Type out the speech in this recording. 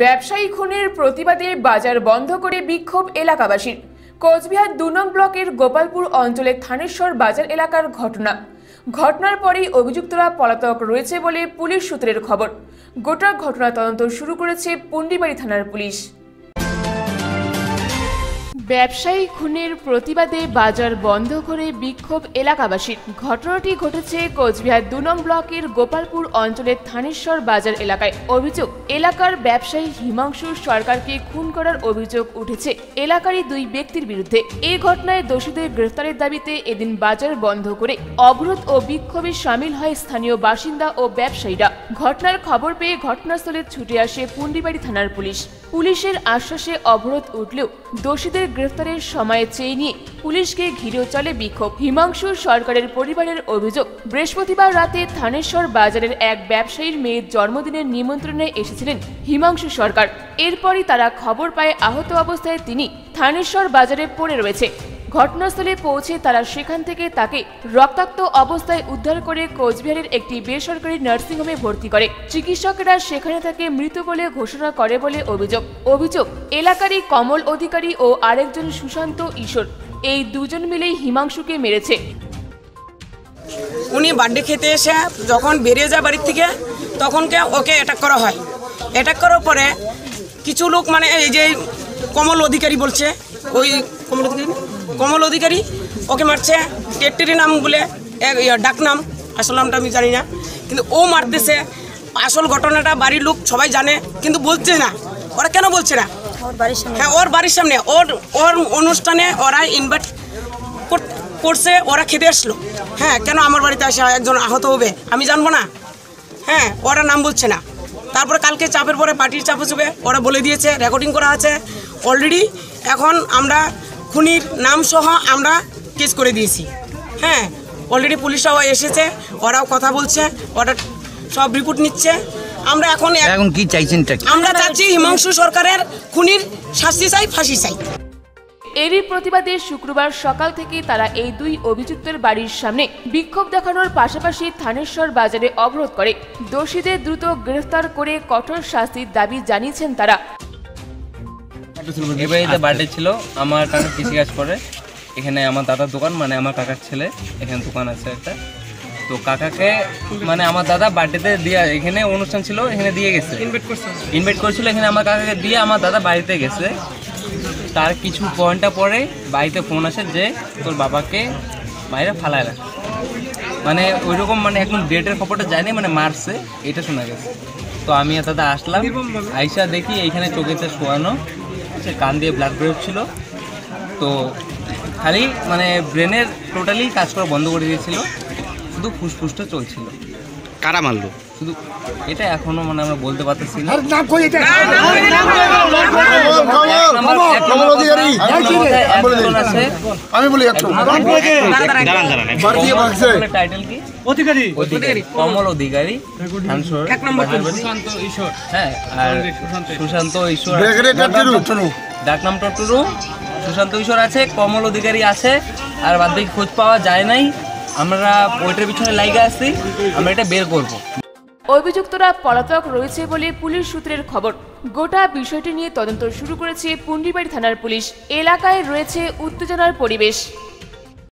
ব্যবসায়ী খুনের প্রতিবাদে বাজার বন্ধ করে বিক্ষোভ এলাকাবাসীর। কোচবিহার দু নং ব্লকের গোপালপুর অঞ্চলে থানেশ্বর বাজার এলাকার ঘটনা। ঘটনার পরেই অভিযুক্তরা পলাতক রয়েছে বলে পুলিশ সূত্রের খবর। গোটা ঘটনা তদন্ত শুরু করেছে পুন্ডিবাড়ি থানার পুলিশ। ব্যবসায়ী খুনের প্রতিবাদে বাজার বন্ধ করে বিক্ষোভ এলাকাবাসীর ঘটনাটি ঘটেছে কোচবিহার দু নং ব্লকের গোপালপুর অঞ্চলের থানেশ্বর বাজার এলাকায়। অভিযোগ, এলাকার ব্যবসায়ী হিমাংশু সরকারকে খুন করার অভিযোগ উঠেছে। এলাকারই দুই ব্যক্তির বিরুদ্ধে। এ ঘটনায় দোষীদের গ্রেফতারের দাবিতে এদিন বাজার বন্ধ করে অবরোধ ও বিক্ষোভে সামিল হয় স্থানীয় বাসিন্দা ও ব্যবসায়ীরা। ঘটনার খবর পেয়ে ঘটনাস্থলে ছুটে আসে পুন্ডিবাড়ি থানার পুলিশ। পুলিশের আশ্বাসে অবরোধ উঠলেও দোষীদের গ্রেফতারের সময় চেয়ে নিয়ে পুলিশকে ঘিরেও চলে বিক্ষোভ। হিমাংশু সরকারের পরিবারের অভিযোগ, বৃহস্পতিবার রাতে থানেশ্বর বাজারের এক ব্যবসায়ীর মেয়ের জন্মদিনের নিমন্ত্রণে এসেছিলেন হিমাংশু সরকার। এরপরই তারা খবর পায় আহত অবস্থায় তিনি থানেশ্বর বাজারে পড়ে রয়েছে। ঘটনাস্থলে পৌঁছে তারা সেখান থেকে তাকে রক্তাক্ত অবস্থায় উদ্ধার করে কোচবিহারের একটি বেসরকারি নার্সিংহোমে ভর্তি করে। চিকিৎসকেরা সেখানে তাকে মৃত বলে ঘোষণা করে বলে অভিযোগ। অভিযোগ এলাকারই কমল অধিকারী ও আরেকজন সুশান্ত ঈশ্বর। এই দুজন মিলেই হিমাংশুকে মেরেছে। উনি বার্থডে খেতে এসে যখন বেরিয়ে যায় বাড়ির থেকে, তখনকে ওকে অ্যাটাক করা হয়। অ্যাটাক করার পরে কিছু লোক মানে এই যে কমল অধিকারী বলছে। ওই কমল অধিকারী? কমল অধিকারী? ওকে মারছে। টেট্টিরি নাম বলে এক ইয়ে ডাক নাম। আসল নামটা আমি জানি না। কিন্তু ও মারতেছে। আসল ঘটনাটা বাড়ির লোক সবাই জানে কিন্তু বলছে না। ওরা কেন বলছে না? হ্যাঁ ওর বাড়ির সামনে। ওর ওর অনুষ্ঠানে ওরা ইনভাইট করছে ওরা খেতে আসলো। হ্যাঁ কেন আমার বাড়িতে আসে একজন আহত হবে? আমি জানব না। হ্যাঁ ওরা নাম বলছে না। তারপরে কালকে চাপের পরে পার্টির চাপে চুপে ওরা বলে দিয়েছে রেকর্ডিং করা আছে। অলরেডি এখন আমরা খুনির নাম সহ আমরা কেস করে দিয়েছি। হ্যাঁ অলরেডি পুলিশরাও এসেছে ওরাও কথা বলছে ওরা সব রিপোর্ট নিচ্ছে। আমরা এখন এখন কি চাইছেনটা কি? আমরা চাচ্ছি হিমাংশু সরকারের খুনির শাস্তি চাই ফাঁসি চাই। এরই প্রতিবাদে শুক্রবার সকাল থেকে তারা এই দুই অভিযুক্তের বাড়ির সামনে বিক্ষোভ দেখানোর পাশাপাশি থানেশ্বর বাজারে অবরোধ করে। দোষীদের দ্রুত গ্রেফতার করে কঠোর শাস্তির দাবি জানিয়েছেন তারা। এই বাড়িতে বার্থডে ছিল। আমার কাকা কৃষিকাজ করে। এখানে আমার দাদার দোকান মানে আমার কাকার ছেলে। এখানে দোকান আছে একটা। তো কাকাকে মানে আমার দাদা বার্থডেতে দিয়ে এখানে অনুষ্ঠান ছিল এখানে দিয়ে গেছে। ইনভাইট করেছিল এখানে আমার কাকাকে দিয়ে আমার দাদা বাড়িতে গেছে। তার কিছু ঘণ্টা পরে বাড়িতে ফোন আসে যে তোর বাবাকে বাইরে ফালায় না মানে ওইরকম মানে এখন ডেটের খবরটা যায়নি মানে মারছে এটা শোনা গেছে। তো আমি দাদা আসলাম। আইসা দেখি এইখানে চোখেতে শোয়ানো। সে কান দিয়ে ব্লাড বেরোচ্ছিল তো খালি মানে ব্রেনের টোটালি কাজ করা বন্ধ করে দিয়েছিল। শুধু ফুসফুসটা চলছিল। কারা মারলো? শুধু এটা এখনও মানে আমরা বলতে পারতেছি না। আমি বলি একটু দাঁড়ান দাঁড়ান টাইটেল কি? অধিকারী। অধিকারী কমল অধিকারী হানসর সুশান্ত ঈশ্বর। হ্যাঁ আর সুশান্ত ঈশ্বর ডাক নাম টটুরু সুশান্ত ঈশ্বর আছে কমল অধিকারী আছে আর বাদ বাকি খোঁজ পাওয়া যায় নাই। আমরা ওইটার পিছনে লাইগা আসছি আমরা এটা বের করব। অভিযুক্তরা পলাতক রয়েছে বলে পুলিশ সূত্রের খবর। গোটা বিষয়টি নিয়ে তদন্ত শুরু করেছে পুন্ডিবাড়ি থানার পুলিশ। এলাকায় রয়েছে উত্তেজনার পরিবেশ।